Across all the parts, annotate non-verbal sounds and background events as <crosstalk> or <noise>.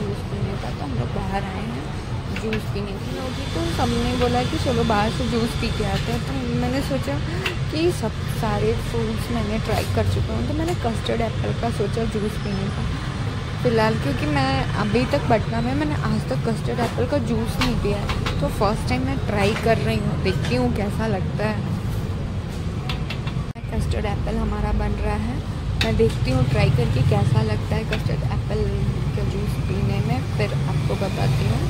Juice पीने का तो हम लोग बाहर आए हैं, जूस पीने के लिए। तो सबने बोला कि चलो बाहर से जूस पी के आते हैं। तो मैंने सोचा कि सब सारे फ्रूट्स मैंने ट्राई कर चुका हूँ तो मैंने कस्टर्ड एप्पल का सोचा जूस पीने का। फ़िलहाल क्योंकि मैं अभी तक पटना में, मैंने आज तक कस्टर्ड एप्पल का जूस नहीं पिया तो फ़र्स्ट टाइम मैं ट्राई कर रही हूँ, देखती हूँ कैसा लगता है। कस्टर्ड एप्पल हमारा बन रहा है। मैं देखती हूँ ट्राई करके कैसा लगता है कस्टर्ड एप्पल जूस पीने में, फिर आपको बताती हूँ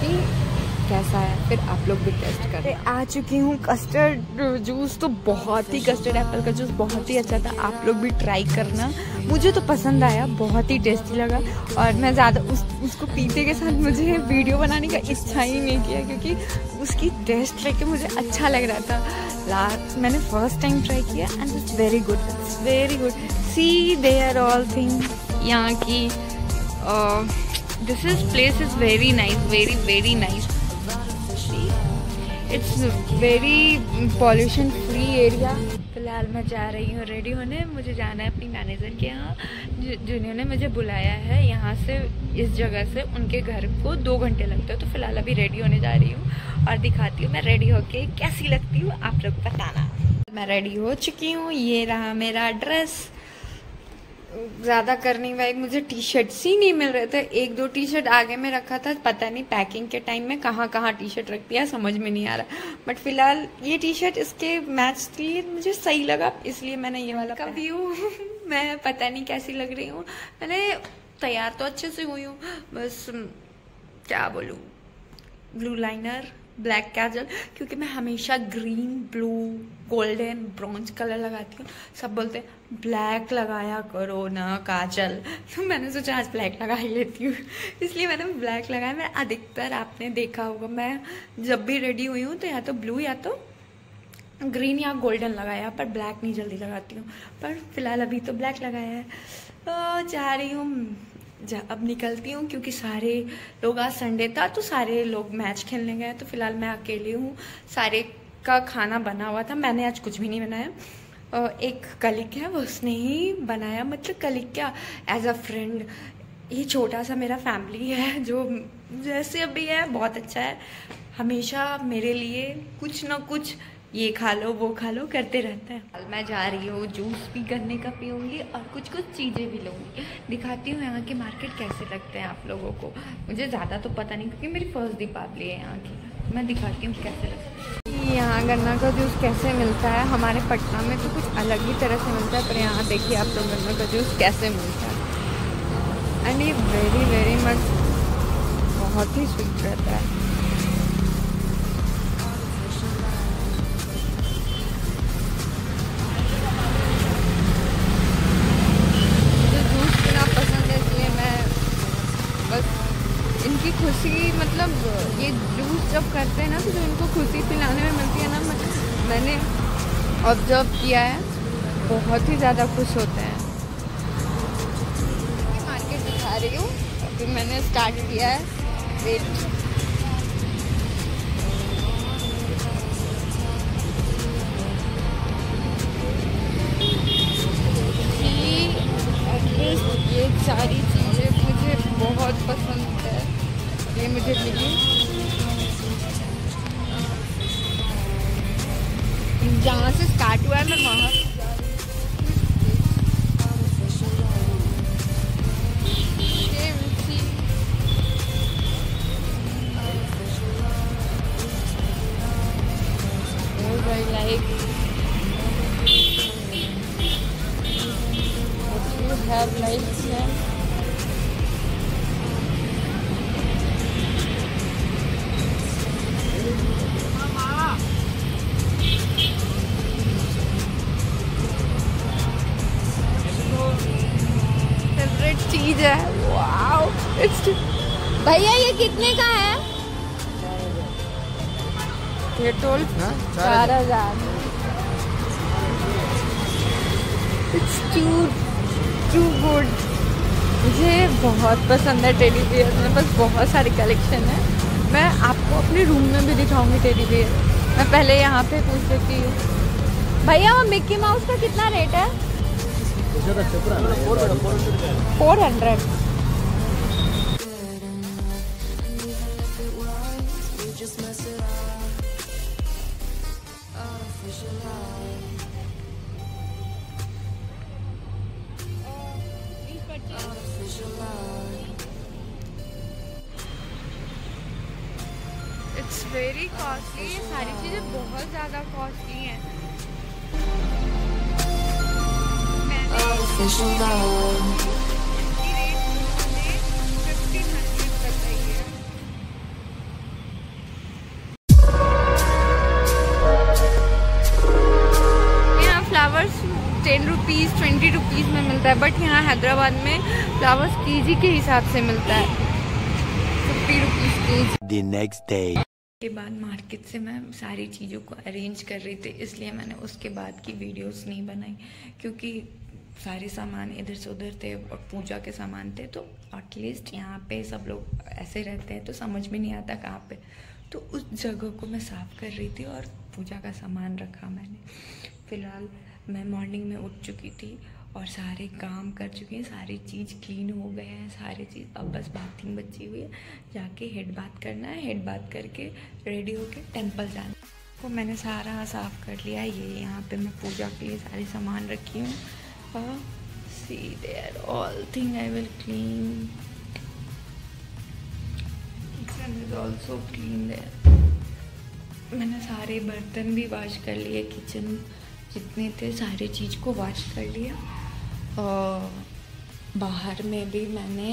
कि कैसा है, फिर आप लोग भी टेस्ट करें आ चुकी हूँ कस्टर्ड जूस तो बहुत ही कस्टर्ड एप्पल का जूस बहुत ही अच्छा था, आप लोग भी ट्राई करना। मुझे तो पसंद आया, बहुत ही टेस्टी लगा और मैं ज़्यादा उस, उसको पीते के साथ मुझे वीडियो बनाने का इच्छा ही नहीं किया क्योंकि उसकी टेस्ट लेके मुझे अच्छा लग रहा था। लास्ट मैंने फ़र्स्ट टाइम ट्राई किया and it's very good very good see they are all thing यहाँ की this is place is very nice very very nice it's very pollution free area फ़िलहाल मैं जा रही हूँ रेडी होने। मुझे जाना है अपनी मैनेजर के यहाँ जिन्होंने मुझे बुलाया है यहाँ से इस जगह से उनके घर को दो घंटे लगते हैं। तो फ़िलहाल अभी रेडी होने जा रही हूँ और दिखाती हूँ मैं रेडी होके कैसी लगती हूँ आप लोग बताना। मैं रेडी हो चुकी हूँ। ये रहा मेरा ड्रेस ज़्यादा करने वाली मुझे टी शर्ट्स ही नहीं मिल रहे थे। एक दो टी शर्ट आगे में रखा था पता नहीं पैकिंग के टाइम में कहाँ कहाँ टी शर्ट रख दिया समझ में नहीं आ रहा। बट फ़िलहाल ये टी शर्ट इसके मैच के लिए मुझे सही लगा इसलिए मैंने ये वाला कभी हूँ। <laughs> मैं पता नहीं कैसी लग रही हूँ। मैंने तैयार तो अच्छे से हुई हूँ बस क्या बोलूँ ब्लू लाइनर ब्लैक कैजल क्योंकि मैं हमेशा green blue golden bronze colour लगाती हूँ। सब बोलते हैं ब्लैक लगाया करो ना, काजल। <laughs> तो मैंने सोचा, आज ब्लैक लगा ही लेती हूँ। <laughs> इसलिए मैंने ब्लैक लगाया। मैं अधिकतर, आपने देखा होगा, मैं जब भी रेडी हुई हूँ तो या तो ब्लू या तो ग्रीन या गोल्डन लगाया, पर ब्लैक नहीं जल्दी लगाती हूँ। पर फ़िलहाल अभी तो ब्लैक लगाया है। तो चाह रही हूँ अब निकलती हूँ क्योंकि सारे लोग आज संडे था तो सारे लोग मैच खेलने गए तो फ़िलहाल मैं अकेली हूँ। सारे का खाना बना हुआ था, मैंने आज कुछ भी नहीं बनाया। एक कलिक है, वो उसने ही बनाया मतलब कलिक क्या एज अ फ्रेंड ये छोटा सा मेरा फैमिली है, जो जैसे अभी है, बहुत अच्छा है। हमेशा मेरे लिए कुछ ना कुछ ये खा लो वो खा लो करते रहते हैं। मैं जा रही हूँ जूस भी करने का पीऊँगी और कुछ कुछ चीज़ें भी लूँगी। दिखाती हूँ यहाँ के मार्केट कैसे लगते हैं आप लोगों को। मुझे ज़्यादा तो पता नहीं क्योंकि मेरी फ़र्स्ट दीपावली है यहाँ की। मैं दिखाती हूँ कैसे लगता है। यहाँ गन्ना का जूस कैसे मिलता है? हमारे पटना में तो कुछ अलग ही तरह से मिलता है पर यहाँ देखिए आप लोग गन्ना का जूस कैसे मिलता है। एंड ये वेरी वेरी मच बहुत ही स्वीट रहता है। करते हैं ना तो जो इनको खुशी पिलाने में मिलती है ना मैं, मैंने ऑब्ज़र्व किया है बहुत ही ज़्यादा खुश होते हैं। मार्केट दिखा रही हूँ अभी मैंने स्टार्ट किया है वेट ये सारी चीज़ें मुझे बहुत पसंद है ये मुझे मिली। जहाँ से स्टार्ट हुआ है मैं वहाँ like what you have like yeah. चार हज़ार। इट्स टू टू गुड मुझे बहुत पसंद है टेडी बियर मेरे पास बहुत सारी कलेक्शन है। मैं आपको अपने रूम में भी दिखाऊँगी टेडी बियर मैं पहले यहाँ पे पूछ लेती हूँ। भैया वो मिक्की माउस का कितना रेट है? Four hundred it's very costly ये सारी चीज़ें बहुत ज़्यादा कॉस्टली हैं। है। यहाँ flowers ten rupees twenty rupees में मिलता है बट यहाँ हैदराबाद में फ्लावर्स केजी के हिसाब से मिलता है। फिफ्टी रुपीज़ के जी the next day. के बाद मार्केट से मैं सारी चीज़ों को अरेंज कर रही थी, इसलिए मैंने उसके बाद की वीडियोस नहीं बनाई, क्योंकि सारे सामान इधर से उधर थे और पूजा के सामान थे तो एटलीस्ट यहाँ पे सब लोग ऐसे रहते हैं तो समझ में नहीं आता कहाँ पे। तो उस जगह को मैं साफ़ कर रही थी और पूजा का सामान रखा मैंने। फ़िलहाल मैं मॉर्निंग में उठ चुकी थी और सारे काम कर चुके हैं, सारी चीज़ क्लीन हो गए हैं, सारी चीज़, अब बस बाथिंग बची हुई है। जाके हेड बाथ करना है हेड बाथ करके रेडी होके टेंपल जाना है। तो मैंने सारा साफ़ कर लिया, ये यहाँ पे मैं पूजा के लिए सारे सामान रखी हूँ। See there all thing I will clean also clean there मैंने सारे बर्तन भी वॉश कर लिए किचन जितने थे, सारे चीज़ को वॉश कर लिया। बाहर में भी मैंने,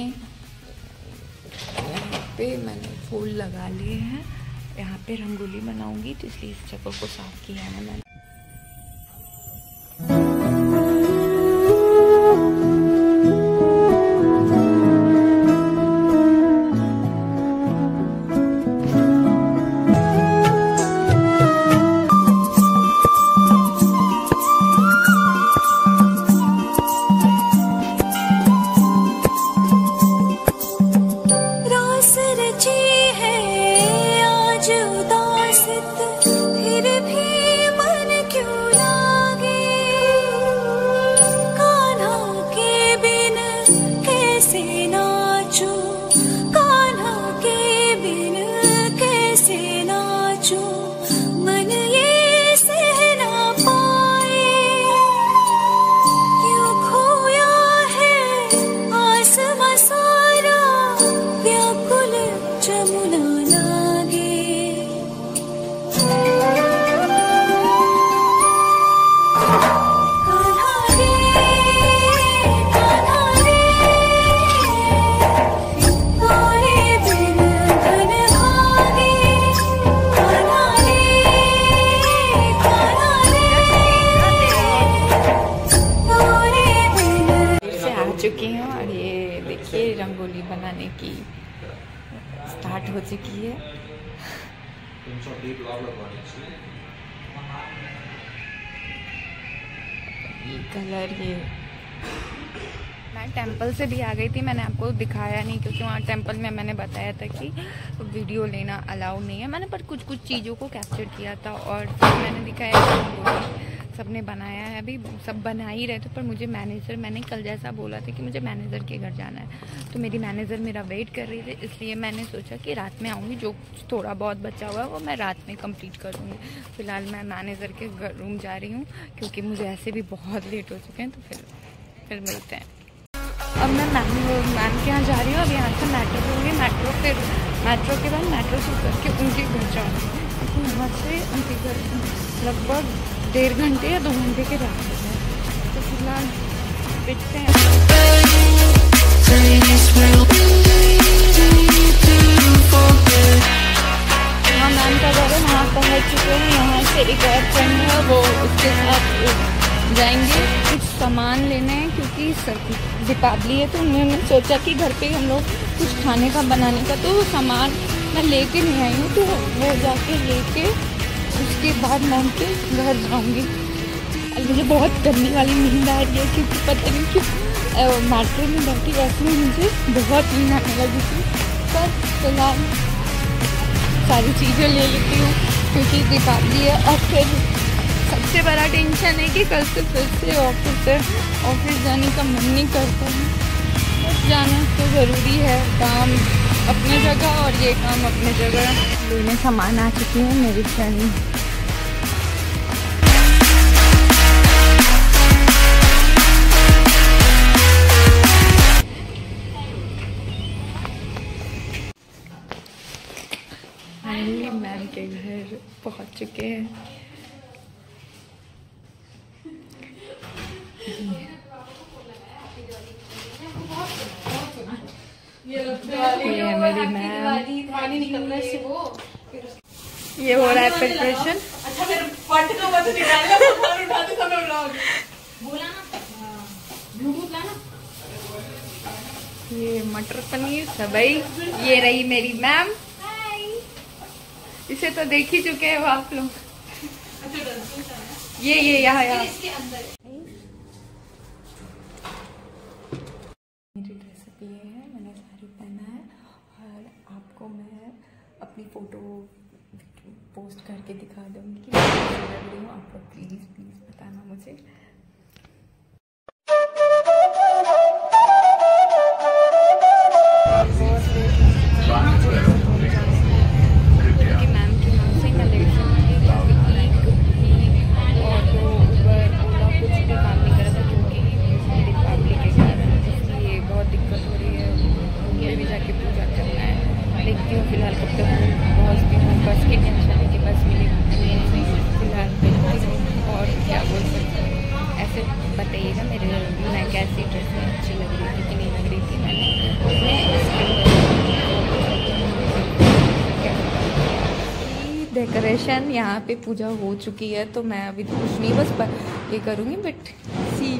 यहाँ पे मैंने फूल लगा लिए हैं। यहाँ पे रंगोली बनाऊँगी तो इसलिए इस जगह को साफ़ किया है मैंने। बनाने की स्टार्ट हो चुकी है। ये कलर ये। मैं टेंपल से भी आ गई थी, मैंने आपको दिखाया नहीं, क्योंकि वहाँ टेंपल में मैंने बताया था कि वीडियो लेना अलाउड नहीं है। मैंने पर कुछ कुछ चीज़ों को कैप्चर किया था और फिर मैंने दिखाया रंगोली सबने बनाया है, अभी सब बना ही रहे थे, पर मुझे मैनेजर मैंने कल जैसा बोला था कि मुझे मैनेजर के घर जाना है। तो मेरी मैनेजर मेरा वेट कर रही थी, इसलिए मैंने सोचा कि रात में आऊँगी, जो थोड़ा बहुत बचा हुआ है, वो मैं रात में कंप्लीट करूँगी। फ़िलहाल मैं मैनेजर के घर रूम जा रही हूँ, क्योंकि मुझे ऐसे भी बहुत लेट हो चुके हैं तो फिर फिर मिलते हैं। अब मैं मैम मैम के यहाँ जा रही हूँ, अब यहाँ से मेट्रो लूँगी मेट्रो फिर मेट्रो के बाद मेट्रो से उतर के उनके घर जाऊँगी। यहाँ से उनके घर, लगभग डेढ़ घंटे या दो घंटे के रास्ते हैं तो फ़िलहाल देखते हैं। हाँ मैम का वहाँ हैं। एक फ्रेंड है, वो उसके साथ जाएँगे कुछ सामान लेने हैं, क्योंकि दीपावली है तो उन्होंने सोचा कि घर पे हम लोग कुछ खाने का, बनाने का तो सामान मैं लेके नहीं आई हूँ तो वो जाके लेके उसके बाद मैं उनके घर जाऊँगी। मुझे बहुत गंदी वाली नींद आ रही है क्योंकि पता नहीं क्यों मेट्रो में बैठी ऐसे में मुझे बहुत नींद आने लगी थी। पर फ़िलहाल सारी चीज़ें ले लेती हूँ क्योंकि दीपावली है और फिर सबसे बड़ा टेंशन है कि कल से फिर से ऑफ़िस है। ऑफ़िस जाने का मन नहीं करता है। जाना तो ज़रूरी है, काम अपनी जगह और ये काम अपनी जगह। लेने सामान आ चुकी है मेरी फ्रेंड फाइनली मैम के घर पहुँच चुके हैं। ये मेरी मैम ये हो रहा है प्रिपरेशन ये मटर पनीर सबई। ये रही मेरी मैम इसे तो देख ही चुके हैं वो आप लोग। ये ये यहाँ यहाँ। मेरी ड्रेस अप ये है मैंने साड़ी पहना है और आपको मैं अपनी फ़ोटो पोस्ट करके दिखा दूँगी। कि मैं लग रही हूँ आप लोग प्लीज़ प्लीज़ बताना मुझे। डेकोरेशन यहाँ पे पूजा हो चुकी है तो मैं अभी तो कुछ नहीं, बस पर ये करूँगी बट सी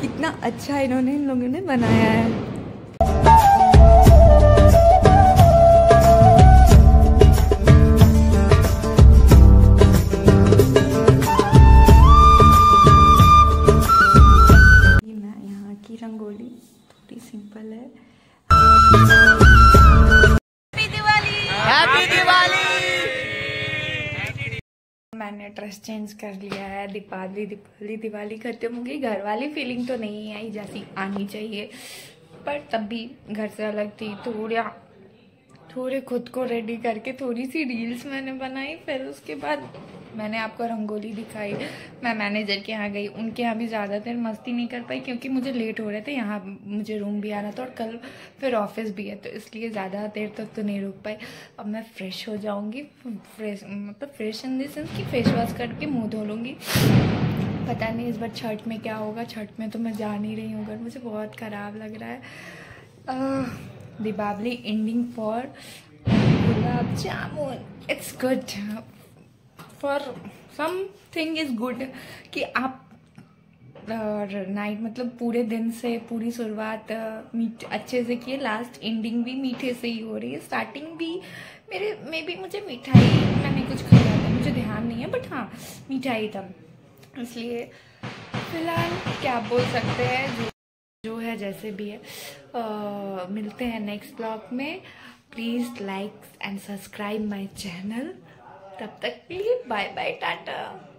कितना अच्छा इन्होंने इन लोगों ने बनाया है। ड्रेस चेंज कर लिया है, दीपावली दीपावली, दिवाली खत्म हो गई घर वाली फीलिंग तो नहीं आई जैसी आनी चाहिए। पर तब भी घर से अलग थी थोड़ा थोड़े खुद को रेडी करके थोड़ी सी रील्स मैंने बनाई, फिर उसके बाद मैंने आपको रंगोली दिखाई, मैं मैनेजर के यहाँ गई, उनके यहाँ भी ज़्यादा देर मस्ती नहीं कर पाई क्योंकि मुझे लेट हो रहे थे, यहाँ मुझे रूम भी आना था और कल फिर ऑफ़िस भी है तो इसलिए ज़्यादा देर तक तो नहीं रुक पाई। अब मैं फ्रेश हो जाऊँगी फ्रेश मतलब फ्रेश इन द सेंस कि फेस वॉश करके मुँह धो लूँगी। पता नहीं इस बार छठ में क्या होगा, छठ में तो मैं जा नहीं रही हूँ, घर मुझे बहुत ख़राब लग रहा है। Deepavali ending for gulab jamun it's good for something is good कि आप नाइट मतलब पूरे दिन से पूरी शुरुआत मीठ अच्छे से किए लास्ट एंडिंग भी मीठे से ही हो रही है। स्टार्टिंग भी मेरे मे बी मुझे मिठाई मैंने कुछ खाया था मुझे ध्यान नहीं है बट हाँ मिठाई था। इसलिए फ़िलहाल क्या बोल सकते हैं जो जो है जैसे भी है। अ, मिलते हैं नेक्स्ट ब्लॉग में। Please like and subscribe my channel तब तक के लिए बाय बाय टाटा।